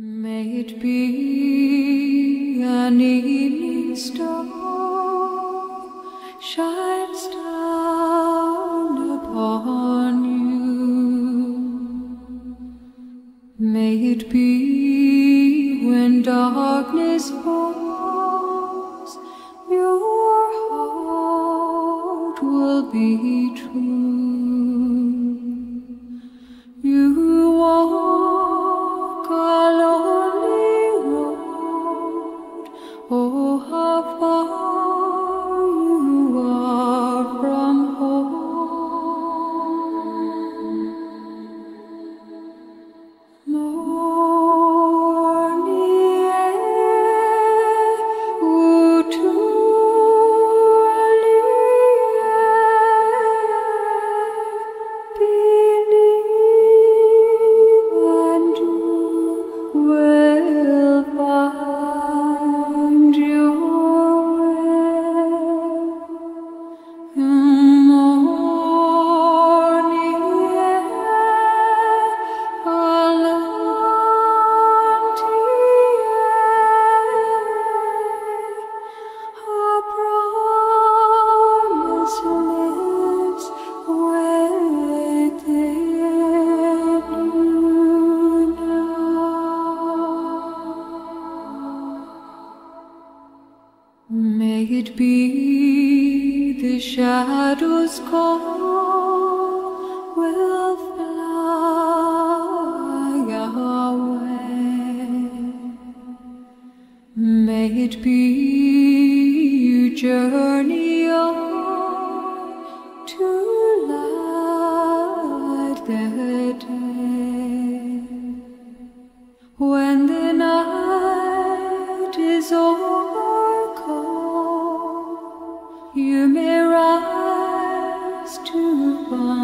May it be an evening star shines down upon you. May it be when darkness falls, your heart will be true. The shadows call will fly away. May it be you journey upon